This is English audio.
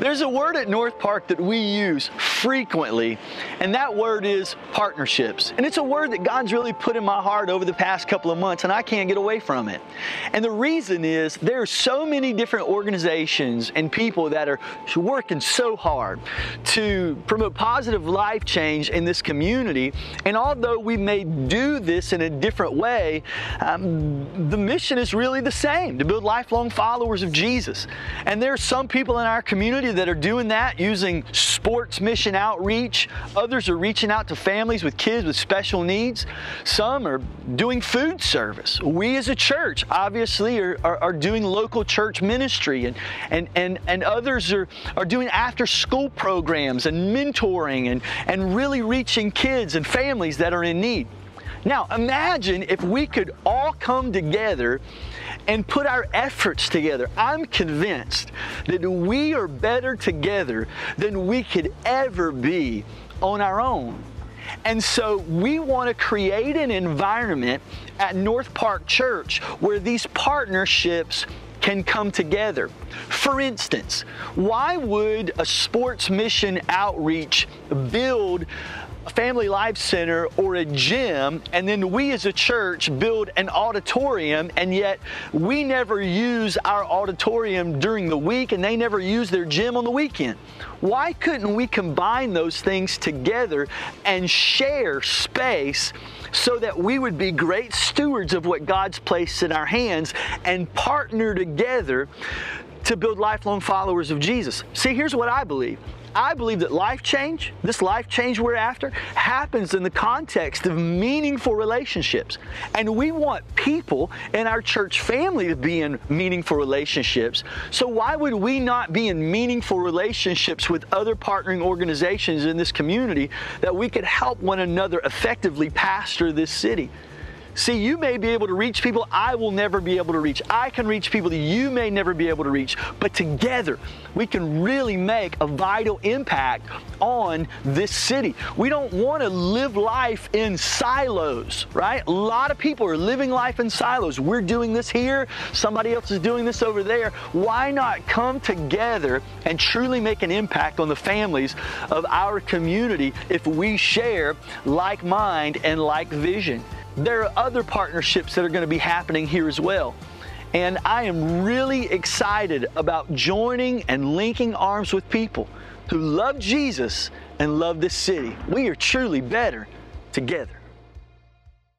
There's a word at Northpark that we use frequently, and that word is partnerships. And it's a word that God's really put in my heart over the past couple of months, and I can't get away from it. And the reason is there are so many different organizations and people that are working so hard to promote positive life change in this community. And although we may do this in a different way, um, the mission is really the same to build lifelong followers of Jesus. And there are some people in our community that are doing that using sports mission outreach. Others are reaching out to families with kids with special needs. Some are doing food service. We as a church obviously are, are, are doing local church ministry and, and, and, and others are, are doing after school programs and mentoring and, and really reaching kids and families that are in need. Now, imagine if we could all come together and put our efforts together. I'm convinced that we are better together than we could ever be on our own. And so we want to create an environment at Northpark Church where these partnerships can come together. For instance, why would a sports mission outreach build a family life center or a gym and then we as a church build an auditorium and yet we never use our auditorium during the week and they never use their gym on the weekend. Why couldn't we combine those things together and share space so that we would be great stewards of what God's placed in our hands and partner together to build lifelong followers of Jesus. See, here's what I believe. I believe that life change, this life change we're after, happens in the context of meaningful relationships. And we want people in our church family to be in meaningful relationships. So why would we not be in meaningful relationships with other partnering organizations in this community that we could help one another effectively pastor this city? See, you may be able to reach people I will never be able to reach. I can reach people that you may never be able to reach. But together, we can really make a vital impact on this city. We don't want to live life in silos, right? A lot of people are living life in silos. We're doing this here, somebody else is doing this over there. Why not come together and truly make an impact on the families of our community if we share like mind and like vision? There are other partnerships that are going to be happening here as well. And I am really excited about joining and linking arms with people who love Jesus and love this city. We are truly better together.